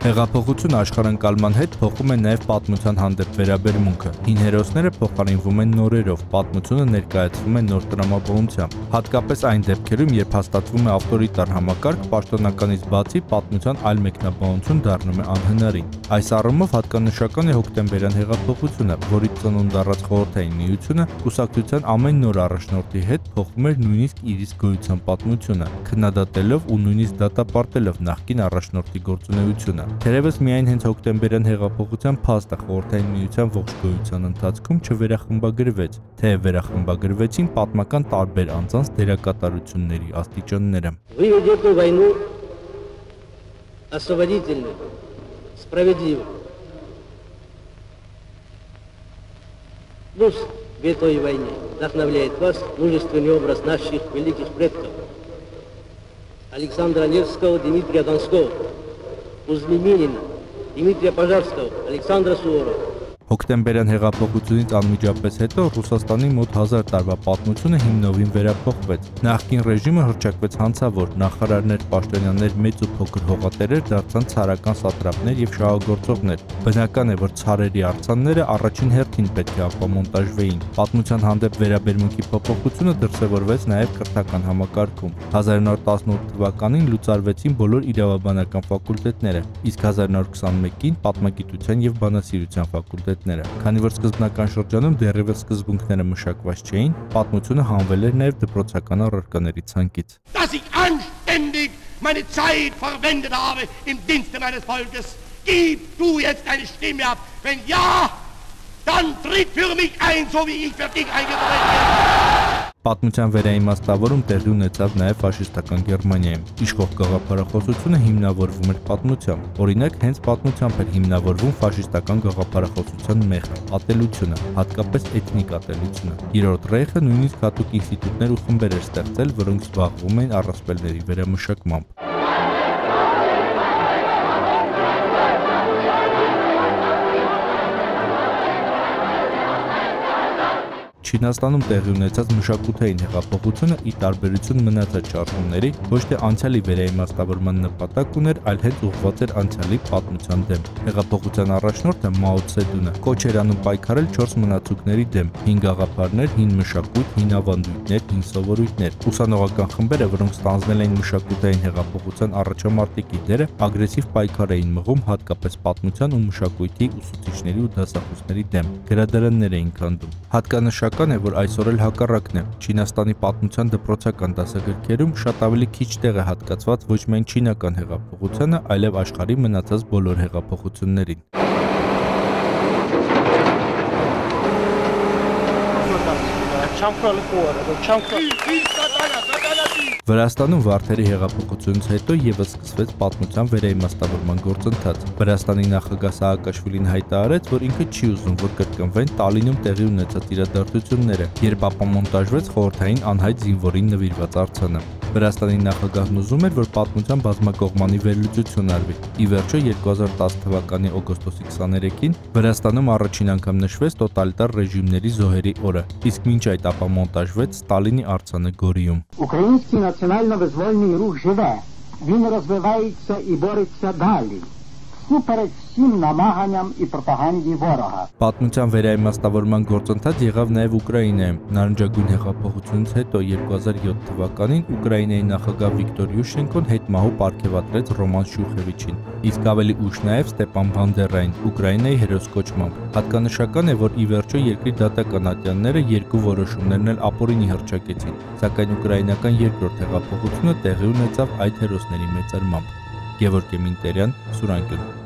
Հեղափոխություն աշխարհընկալման հետ փոխում է նաև պատմության հանդեպ վերաբերմունքը։ Հին հերոսները փոխարինվում են նորերով, պատմությունը ներկայացվում է նոր տրամաբանությամբ։ Հատկապես այն դեպքերում, երբ հաստատվում է ավտորիտար համակարգ, պաշտոնականից բացի պատմության այլ մեկնաբանություն դառնում է անհնարին։ Այս առումով հատկանշական է հոկտեմբերյան հեղափոխությունը, որի ծնունդ առած խորհրդային միությունը կուսակցության ամեն նոր առաջնորդի հետ փոխում էր նույնիսկ իր իսկ գոյության պատմությունը, քննադատելով ու նույնիսկ դատապարտելով նախկին առաջնորդի գործունեությունը։ Թերևս միայն հենց հոկտեմբերյան հեղափոխության փաստը խորհրդային միության ողջ գոյության ընթացքում չվերախմբագրվեց, թե վերախմբագրվեցին պատմական տարբեր անձանց դերակատարությունների աստիճանները։ Вы ведете войну освободительную, справедливую. Пусть в этой войне вдохновляет вас мужественный образ наших великих предков. Александра Невского, Дмитрия Донского, Кузьмы Минина, Дмитрия Пожарского, Александра Суворова. Հոկտեմբերյան հեղափոխությունից անմիջապես հետո Ռուսաստանի մոտ 1000 տարվա պատմությունը հիմնովին վերափոխվեց։ Նախկին ռեժիմը հրճակվեց հանցավոր, նախարարներ, պաշտոնյաներ, մեծ ու փոքր հողատերեր դարձան ցարական սատրապներ եւ շահագործողներ։ Բնական է, որ ցարերի արձանները առաջին հերթին պետք է ապամոնտաժվեին։ Պատմության հանդեպ վերաբերմունքի փոփոխությունը դրսևորվեց նաեւ կրթական համակարգում։ 1918 թվականին լուծարվեցին բոլոր իրավաբանական ֆակուլտետները, իսկ 1921-ին պատմագիտության եւ բանասիրության ֆակուլտետ տեքստերը։ Քանի որ սկզբնական շրջանում դեռևս սկզբունքները մշակված չէին, պատմությունը հանվել էր նաև դպրոցական առարկաների ցանկից։ Dass ich anständig meine Zeit verwendet habe im Dienste meines Volkes. Gib du jetzt deine Stimme ab. Wenn ja, dann tritt für mich ein, so wie ich für dich eingetreten bin. Պատմության վերաիմաստավորում տեղի ունեցավ նաև ֆաշիստական Գերմանիայում։ Իշխող գաղափարախոսությունը հիմնավորվում էր պատմությամբ։ Օրինակ, հենց պատմությամբ էր հիմնավորվում ֆաշիստական գաղափարախոսության մեղը՝ ատելությունը, հատկապես էթնիկ ատելությունը։ Երրորդ ռեյխը նույնիսկ հատուկ ինստիտուտներ ու խմբեր էր ստեղծել, որոնք զբաղվում էին առասպելների վերամշակմամբ։ Չինաստանում տեղի ունեցած մշակութային հեղափոխությունը ի տարբերություն մնացած շարժումների ոչ թե անցյալի վերաիմաստավորման նպատակ ուներ, այլ հենց ուղղված էր անցյալի պատմության դեմ։ Հեղափոխության առաջնորդը Մաո Ցեդունը կոչ էր անում պայքարել 4 մնացուկների դեմ՝ հին գաղափարներ, հին մշակույթ, հին ավանդույթներ, հին սովորույթներ։ Ուսանողական խմբերը, որոնք ստանձնել էին մշակութային հեղափոխության առաջամարտիկի դերը, ագրեսիվ պայքար էին մղում հատկապես պատմության ու մշակույթի ուսուցիչների ու դասախոսների դեմ։ Գրադարաններ էին քանդում։ Հատկանշական Բավական է, որ այսօր էլ հակառակն է։ Չինաստանի պատմության դպրոցական դասագրքերում շատ ավելի քիչ տեղ է հատկացված ոչ միայն չինական հեղափոխությանը, այլև աշխարհի մնացած բոլոր հեղափոխություններին։ Չամփրալը կորը, չամփրալը Վրաստանում Վարդերի հեղափոխությունից հետո եւս սկսվեց պատմության վերաիմաստավորման գործընթաց։ Վրաստանի նախագահ Սաակաշվիլին հայտարարեց, որ ինքը չի ուզում, որ կրկնվեն Տալինում տեղի ունեցած իրադարձությունները, երբ ապամոնտաժվեց խորհրդային անհայտ զինվորին նվիրված արձանը։ Վրաստանի նախագահն ուզում էր, որ պատմության բազմակողմանի վերլուծություն արվի։ Ի վերջո 2010 թվականի օգոստոսի 23-ին Վրաստանում առաջին անգամ նշվեց տոտալիտար ռեժիմների զոհերի օրը, իսկ մինչ այդ ապա մոնտաժվեց Ստալինի արձանը Գորիում։ Ուկրաինский национально-вызвольный рух живе. Він розвивається і бореться далі Всупереч всім намаганням і пропаганді ворога։ Պատմության վերաիմաստավորման գործընթաց եղավ նաև Ուկրաինայում։ Նարնջագույն հեղափոխությունից հետո 2007 թվականին Ուկրաինայի նախագահ Վիկտոր Յուշենկոն հետմահու պարգևատրեց Ռոման Շուխևիչին, իսկ ավելի ուշ նաև Ստեպան Բանդերային Ուկրաինայի հերոս կոչմամբ։ Հատկանշական է, որ ի վերջո երկրի դատական ատյանները երկու որոշումներն էլ ապօրինի հրճակեցին, սակայն ուկրաինական երկրորդ հեղափոխությունը տեղի ունեցավ այդ հերոսների մեծարմամբ։ Գևորգ Մինտերյան, Սուրանկյուն